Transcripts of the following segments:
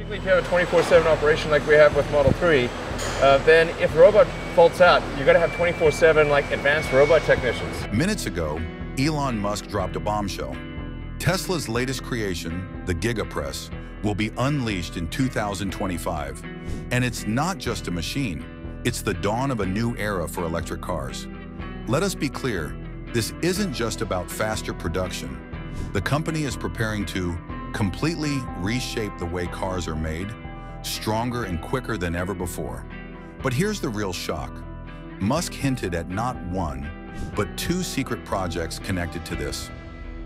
If you have a 24-7 operation like we have with Model 3, uh, then if robot faults out, you got to have 24-7 like advanced robot technicians. Minutes ago, Elon Musk dropped a bombshell. Tesla's latest creation, the GigaPress, will be unleashed in 2025. And it's not just a machine, it's the dawn of a new era for electric cars. Let us be clear, this isn't just about faster production. The company is preparing to completely reshape the way cars are made, stronger and quicker than ever before. But here's the real shock. Musk hinted at not one, but two secret projects connected to this.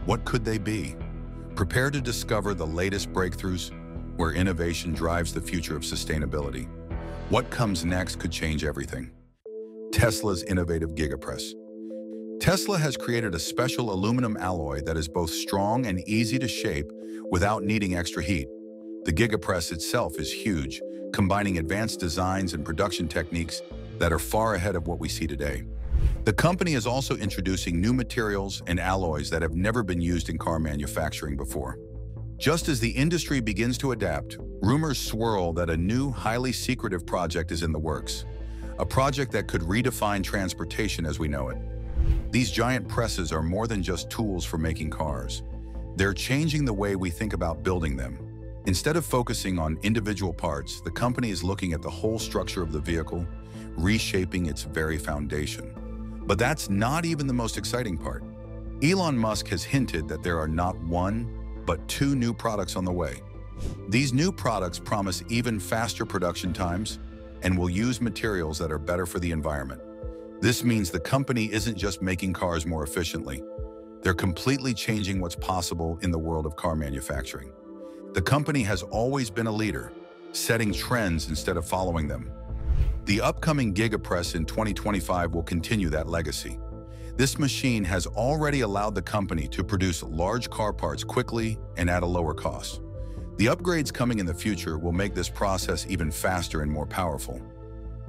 What could they be? Prepare to discover the latest breakthroughs where innovation drives the future of sustainability. What comes next could change everything. Tesla's innovative GigaPress. Tesla has created a special aluminum alloy that is both strong and easy to shape without needing extra heat. The GigaPress itself is huge, combining advanced designs and production techniques that are far ahead of what we see today. The company is also introducing new materials and alloys that have never been used in car manufacturing before. Just as the industry begins to adapt, rumors swirl that a new, highly secretive project is in the works, a project that could redefine transportation as we know it. These giant presses are more than just tools for making cars. They're changing the way we think about building them. Instead of focusing on individual parts, the company is looking at the whole structure of the vehicle, reshaping its very foundation. But that's not even the most exciting part. Elon Musk has hinted that there are not one, but two new products on the way. These new products promise even faster production times and will use materials that are better for the environment. This means the company isn't just making cars more efficiently. They're completely changing what's possible in the world of car manufacturing. The company has always been a leader, setting trends instead of following them. The upcoming GigaPress in 2025 will continue that legacy. This machine has already allowed the company to produce large car parts quickly and at a lower cost. The upgrades coming in the future will make this process even faster and more powerful.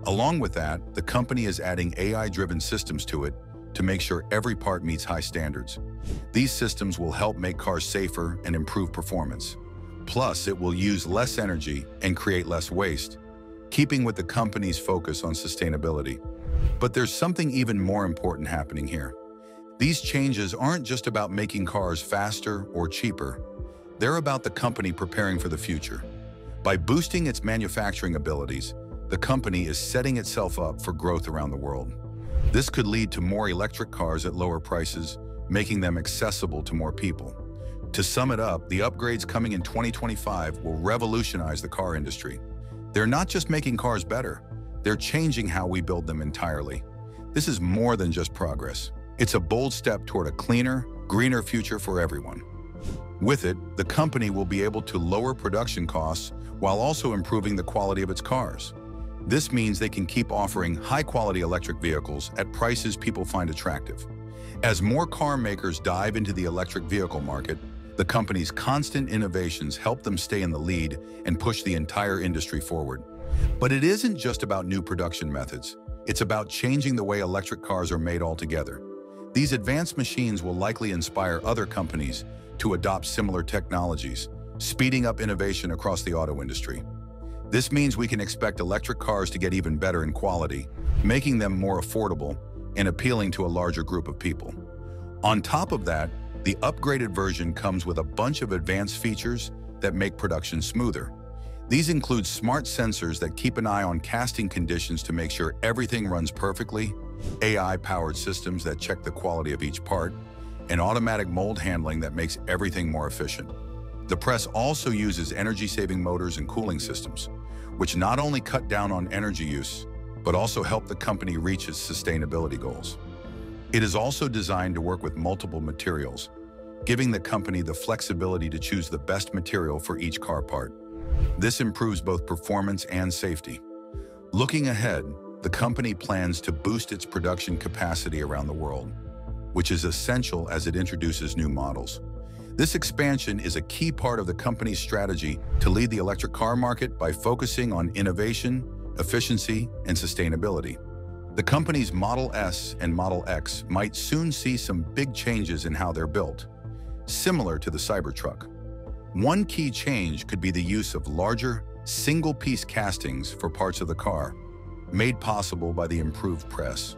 Along with that, the company is adding AI-driven systems to it to make sure every part meets high standards. These systems will help make cars safer and improve performance. Plus, it will use less energy and create less waste, keeping with the company's focus on sustainability. But there's something even more important happening here. These changes aren't just about making cars faster or cheaper. They're about the company preparing for the future. By boosting its manufacturing abilities, the company is setting itself up for growth around the world. This could lead to more electric cars at lower prices, making them accessible to more people. To sum it up, the upgrades coming in 2025 will revolutionize the car industry. They're not just making cars better, they're changing how we build them entirely. This is more than just progress. It's a bold step toward a cleaner, greener future for everyone. With it, the company will be able to lower production costs while also improving the quality of its cars. This means they can keep offering high-quality electric vehicles at prices people find attractive. As more car makers dive into the electric vehicle market, the company's constant innovations help them stay in the lead and push the entire industry forward. But it isn't just about new production methods. It's about changing the way electric cars are made altogether. These advanced machines will likely inspire other companies to adopt similar technologies, speeding up innovation across the auto industry. This means we can expect electric cars to get even better in quality, making them more affordable and appealing to a larger group of people. On top of that, the upgraded version comes with a bunch of advanced features that make production smoother. These include smart sensors that keep an eye on casting conditions to make sure everything runs perfectly, AI-powered systems that check the quality of each part, and automatic mold handling that makes everything more efficient. The press also uses energy-saving motors and cooling systems, which not only cut down on energy use, but also help the company reach its sustainability goals. It is also designed to work with multiple materials, giving the company the flexibility to choose the best material for each car part. This improves both performance and safety. Looking ahead, the company plans to boost its production capacity around the world, which is essential as it introduces new models. This expansion is a key part of the company's strategy to lead the electric car market by focusing on innovation, efficiency, and sustainability. The company's Model S and Model X might soon see some big changes in how they're built, similar to the Cybertruck. One key change could be the use of larger, single-piece castings for parts of the car, made possible by the improved press.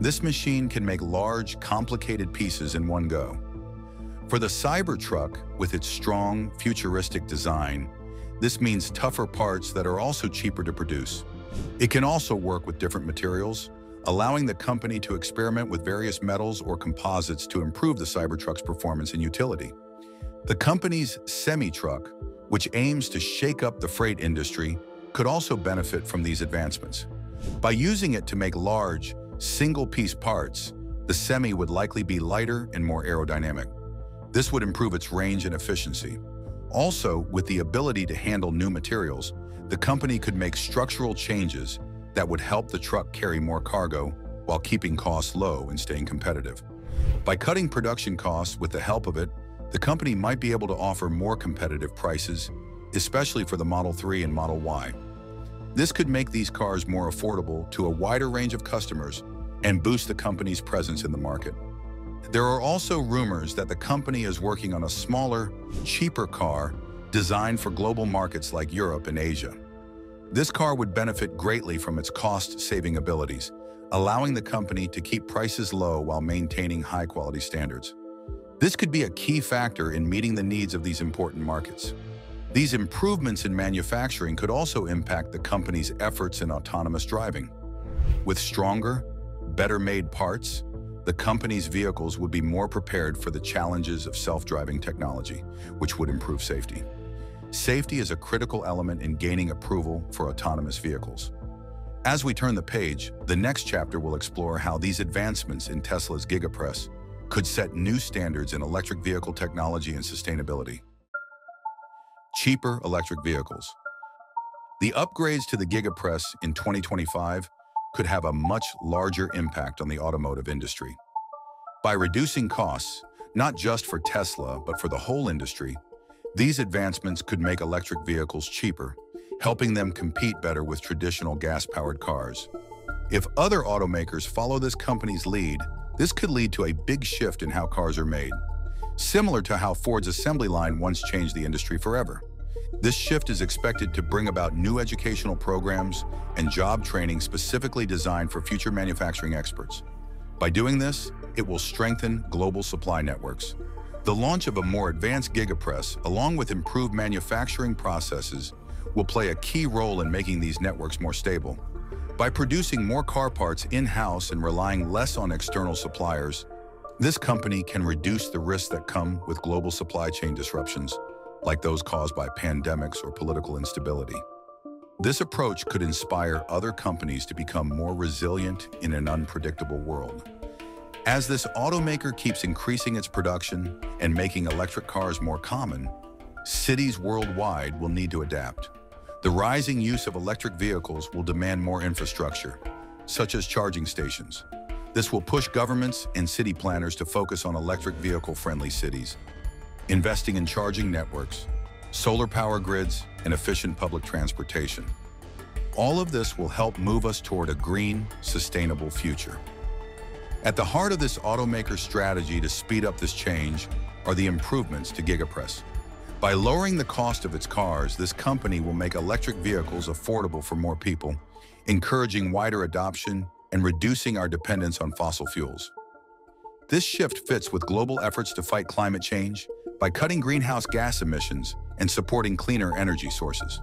This machine can make large, complicated pieces in one go. For the Cybertruck, with its strong, futuristic design, this means tougher parts that are also cheaper to produce. It can also work with different materials, allowing the company to experiment with various metals or composites to improve the Cybertruck's performance and utility. The company's semi-truck, which aims to shake up the freight industry, could also benefit from these advancements. By using it to make large, single-piece parts, the Semi would likely be lighter and more aerodynamic. This would improve its range and efficiency. Also, with the ability to handle new materials, the company could make structural changes that would help the truck carry more cargo while keeping costs low and staying competitive. By cutting production costs with the help of it, the company might be able to offer more competitive prices, especially for the Model 3 and Model Y. This could make these cars more affordable to a wider range of customers and boost the company's presence in the market. There are also rumors that the company is working on a smaller, cheaper car designed for global markets like Europe and Asia. This car would benefit greatly from its cost-saving abilities, allowing the company to keep prices low while maintaining high-quality standards. This could be a key factor in meeting the needs of these important markets. These improvements in manufacturing could also impact the company's efforts in autonomous driving. With stronger, better-made parts, the company's vehicles would be more prepared for the challenges of self-driving technology, which would improve safety. Safety is a critical element in gaining approval for autonomous vehicles. As we turn the page, the next chapter will explore how these advancements in Tesla's GigaPress could set new standards in electric vehicle technology and sustainability cheaper electric vehicles. The upgrades to the GigaPress in 2025 could have a much larger impact on the automotive industry. By reducing costs, not just for Tesla, but for the whole industry, these advancements could make electric vehicles cheaper, helping them compete better with traditional gas-powered cars. If other automakers follow this company's lead, this could lead to a big shift in how cars are made similar to how Ford's assembly line once changed the industry forever. This shift is expected to bring about new educational programs and job training specifically designed for future manufacturing experts. By doing this, it will strengthen global supply networks. The launch of a more advanced GigaPress, along with improved manufacturing processes, will play a key role in making these networks more stable. By producing more car parts in-house and relying less on external suppliers, this company can reduce the risks that come with global supply chain disruptions, like those caused by pandemics or political instability. This approach could inspire other companies to become more resilient in an unpredictable world. As this automaker keeps increasing its production and making electric cars more common, cities worldwide will need to adapt. The rising use of electric vehicles will demand more infrastructure, such as charging stations, this will push governments and city planners to focus on electric vehicle-friendly cities, investing in charging networks, solar power grids, and efficient public transportation. All of this will help move us toward a green, sustainable future. At the heart of this automaker strategy to speed up this change are the improvements to GigaPress. By lowering the cost of its cars, this company will make electric vehicles affordable for more people, encouraging wider adoption and reducing our dependence on fossil fuels. This shift fits with global efforts to fight climate change by cutting greenhouse gas emissions and supporting cleaner energy sources.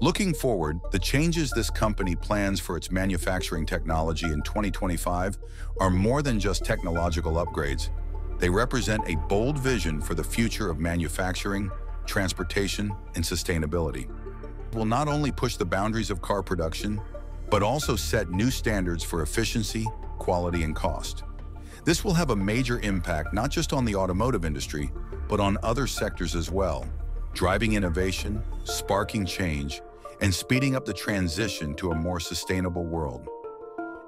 Looking forward, the changes this company plans for its manufacturing technology in 2025 are more than just technological upgrades. They represent a bold vision for the future of manufacturing, transportation, and sustainability. It will not only push the boundaries of car production, but also set new standards for efficiency, quality, and cost. This will have a major impact not just on the automotive industry, but on other sectors as well, driving innovation, sparking change, and speeding up the transition to a more sustainable world.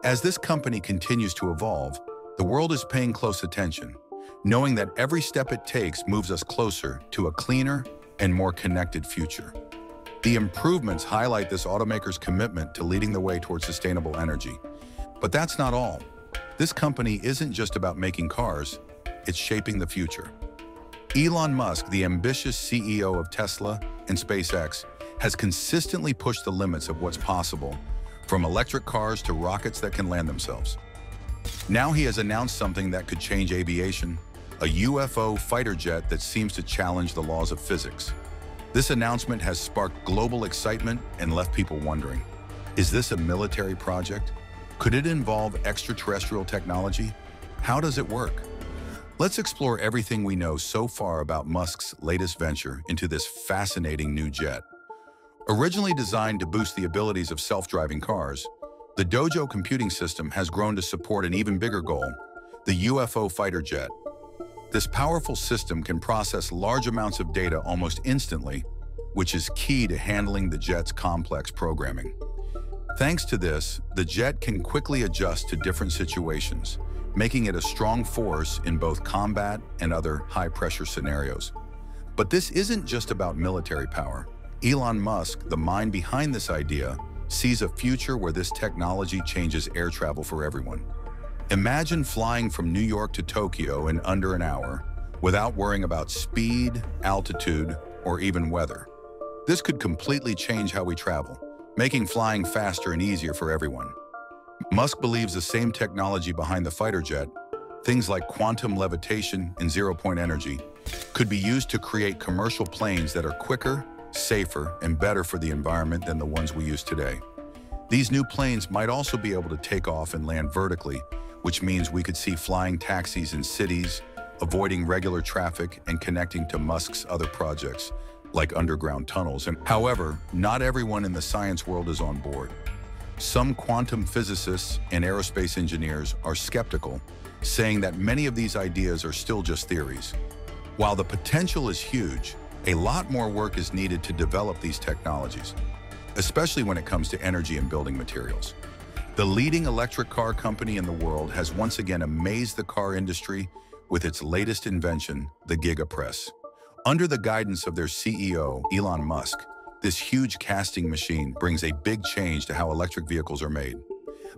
As this company continues to evolve, the world is paying close attention, knowing that every step it takes moves us closer to a cleaner and more connected future. The improvements highlight this automaker's commitment to leading the way towards sustainable energy. But that's not all. This company isn't just about making cars, it's shaping the future. Elon Musk, the ambitious CEO of Tesla and SpaceX, has consistently pushed the limits of what's possible, from electric cars to rockets that can land themselves. Now he has announced something that could change aviation, a UFO fighter jet that seems to challenge the laws of physics. This announcement has sparked global excitement and left people wondering, is this a military project? Could it involve extraterrestrial technology? How does it work? Let's explore everything we know so far about Musk's latest venture into this fascinating new jet. Originally designed to boost the abilities of self-driving cars, the Dojo computing system has grown to support an even bigger goal, the UFO fighter jet. This powerful system can process large amounts of data almost instantly, which is key to handling the jet's complex programming. Thanks to this, the jet can quickly adjust to different situations, making it a strong force in both combat and other high-pressure scenarios. But this isn't just about military power. Elon Musk, the mind behind this idea, sees a future where this technology changes air travel for everyone. Imagine flying from New York to Tokyo in under an hour without worrying about speed, altitude, or even weather. This could completely change how we travel making flying faster and easier for everyone. Musk believes the same technology behind the fighter jet, things like quantum levitation and zero-point energy, could be used to create commercial planes that are quicker, safer, and better for the environment than the ones we use today. These new planes might also be able to take off and land vertically, which means we could see flying taxis in cities, avoiding regular traffic and connecting to Musk's other projects, like underground tunnels. And however, not everyone in the science world is on board. Some quantum physicists and aerospace engineers are skeptical, saying that many of these ideas are still just theories. While the potential is huge, a lot more work is needed to develop these technologies, especially when it comes to energy and building materials. The leading electric car company in the world has once again amazed the car industry with its latest invention, the GigaPress. Under the guidance of their CEO, Elon Musk, this huge casting machine brings a big change to how electric vehicles are made.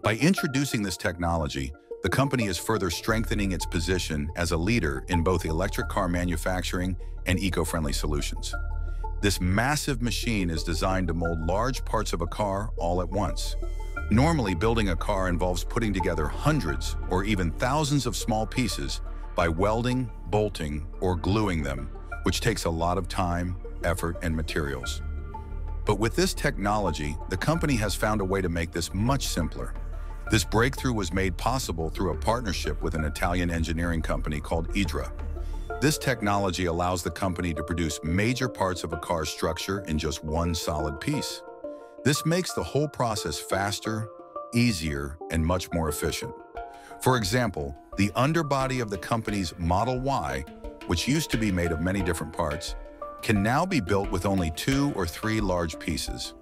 By introducing this technology, the company is further strengthening its position as a leader in both electric car manufacturing and eco-friendly solutions. This massive machine is designed to mold large parts of a car all at once. Normally, building a car involves putting together hundreds or even thousands of small pieces by welding, bolting, or gluing them which takes a lot of time, effort, and materials. But with this technology, the company has found a way to make this much simpler. This breakthrough was made possible through a partnership with an Italian engineering company called IDRA. This technology allows the company to produce major parts of a car's structure in just one solid piece. This makes the whole process faster, easier, and much more efficient. For example, the underbody of the company's Model Y which used to be made of many different parts, can now be built with only two or three large pieces.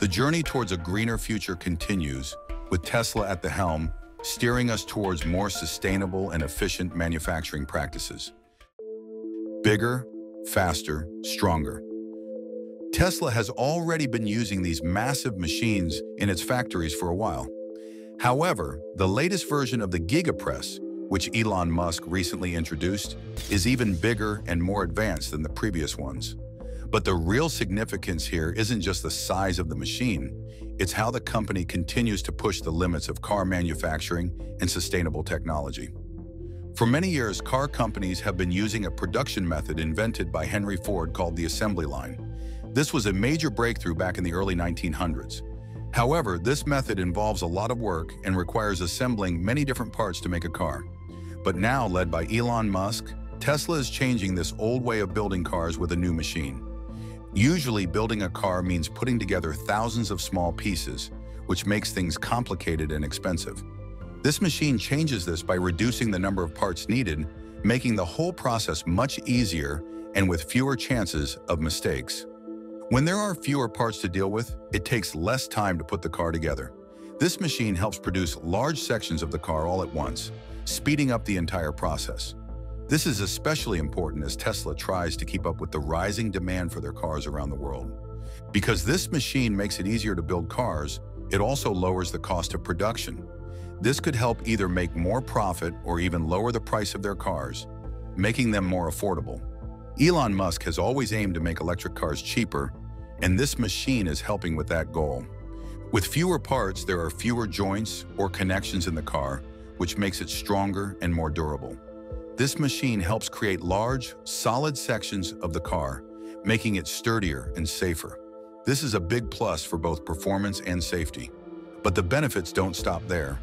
The journey towards a greener future continues, with Tesla at the helm, steering us towards more sustainable and efficient manufacturing practices. Bigger, faster, stronger. Tesla has already been using these massive machines in its factories for a while. However, the latest version of the GigaPress which Elon Musk recently introduced, is even bigger and more advanced than the previous ones. But the real significance here isn't just the size of the machine, it's how the company continues to push the limits of car manufacturing and sustainable technology. For many years, car companies have been using a production method invented by Henry Ford called the assembly line. This was a major breakthrough back in the early 1900s. However, this method involves a lot of work and requires assembling many different parts to make a car. But now, led by Elon Musk, Tesla is changing this old way of building cars with a new machine. Usually, building a car means putting together thousands of small pieces, which makes things complicated and expensive. This machine changes this by reducing the number of parts needed, making the whole process much easier and with fewer chances of mistakes. When there are fewer parts to deal with, it takes less time to put the car together. This machine helps produce large sections of the car all at once, speeding up the entire process. This is especially important as Tesla tries to keep up with the rising demand for their cars around the world. Because this machine makes it easier to build cars, it also lowers the cost of production. This could help either make more profit or even lower the price of their cars, making them more affordable. Elon Musk has always aimed to make electric cars cheaper, and this machine is helping with that goal. With fewer parts, there are fewer joints or connections in the car, which makes it stronger and more durable. This machine helps create large, solid sections of the car, making it sturdier and safer. This is a big plus for both performance and safety. But the benefits don't stop there.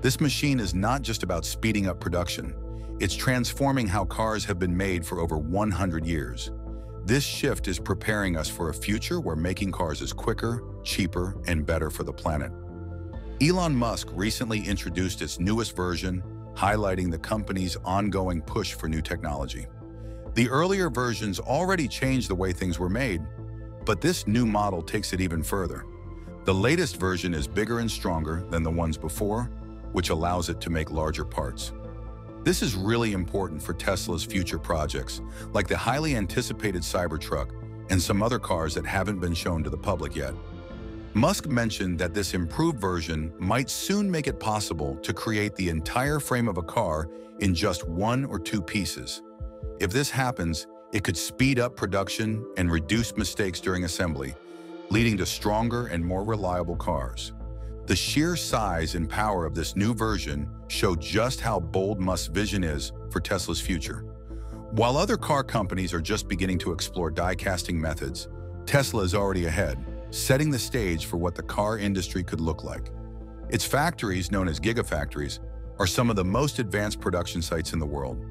This machine is not just about speeding up production. It's transforming how cars have been made for over 100 years. This shift is preparing us for a future where making cars is quicker, cheaper, and better for the planet. Elon Musk recently introduced its newest version, highlighting the company's ongoing push for new technology. The earlier versions already changed the way things were made, but this new model takes it even further. The latest version is bigger and stronger than the ones before, which allows it to make larger parts. This is really important for Tesla's future projects, like the highly anticipated Cybertruck and some other cars that haven't been shown to the public yet. Musk mentioned that this improved version might soon make it possible to create the entire frame of a car in just one or two pieces. If this happens, it could speed up production and reduce mistakes during assembly, leading to stronger and more reliable cars. The sheer size and power of this new version show just how bold Musk's vision is for Tesla's future. While other car companies are just beginning to explore die-casting methods, Tesla is already ahead, setting the stage for what the car industry could look like. Its factories, known as gigafactories, are some of the most advanced production sites in the world.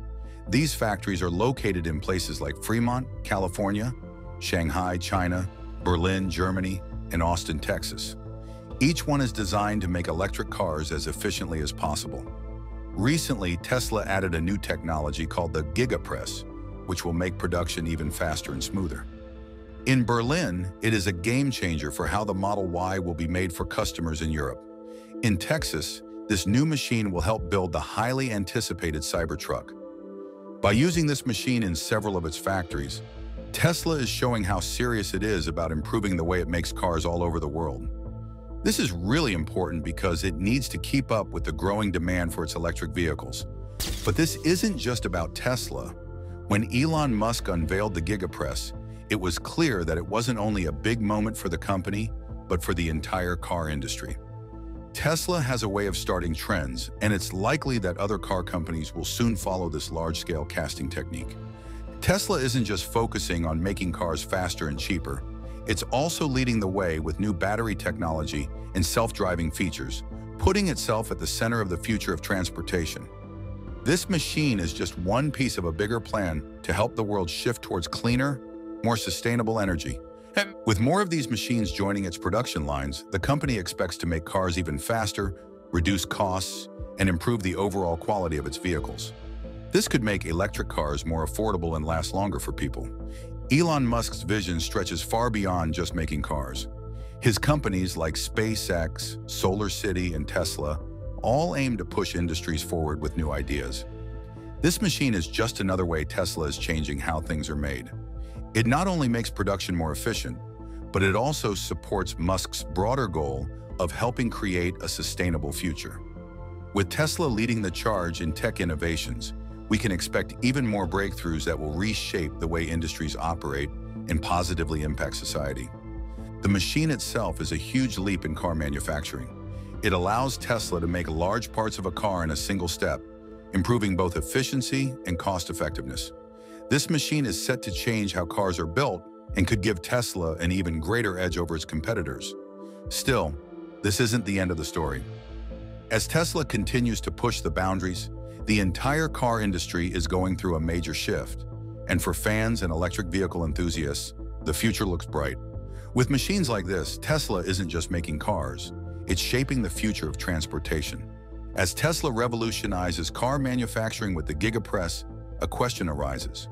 These factories are located in places like Fremont, California, Shanghai, China, Berlin, Germany, and Austin, Texas. Each one is designed to make electric cars as efficiently as possible. Recently, Tesla added a new technology called the GigaPress, which will make production even faster and smoother. In Berlin, it is a game changer for how the Model Y will be made for customers in Europe. In Texas, this new machine will help build the highly anticipated Cybertruck. By using this machine in several of its factories, Tesla is showing how serious it is about improving the way it makes cars all over the world. This is really important because it needs to keep up with the growing demand for its electric vehicles. But this isn't just about Tesla. When Elon Musk unveiled the GigaPress, it was clear that it wasn't only a big moment for the company, but for the entire car industry. Tesla has a way of starting trends, and it's likely that other car companies will soon follow this large-scale casting technique. Tesla isn't just focusing on making cars faster and cheaper, it's also leading the way with new battery technology and self-driving features, putting itself at the center of the future of transportation. This machine is just one piece of a bigger plan to help the world shift towards cleaner, more sustainable energy. With more of these machines joining its production lines, the company expects to make cars even faster, reduce costs, and improve the overall quality of its vehicles. This could make electric cars more affordable and last longer for people. Elon Musk's vision stretches far beyond just making cars. His companies like SpaceX, SolarCity, and Tesla all aim to push industries forward with new ideas. This machine is just another way Tesla is changing how things are made. It not only makes production more efficient, but it also supports Musk's broader goal of helping create a sustainable future. With Tesla leading the charge in tech innovations, we can expect even more breakthroughs that will reshape the way industries operate and positively impact society. The machine itself is a huge leap in car manufacturing. It allows Tesla to make large parts of a car in a single step, improving both efficiency and cost effectiveness. This machine is set to change how cars are built and could give Tesla an even greater edge over its competitors. Still, this isn't the end of the story. As Tesla continues to push the boundaries, the entire car industry is going through a major shift, and for fans and electric vehicle enthusiasts, the future looks bright. With machines like this, Tesla isn't just making cars, it's shaping the future of transportation. As Tesla revolutionizes car manufacturing with the GigaPress, a question arises.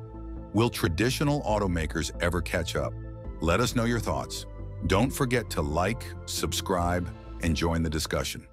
Will traditional automakers ever catch up? Let us know your thoughts. Don't forget to like, subscribe, and join the discussion.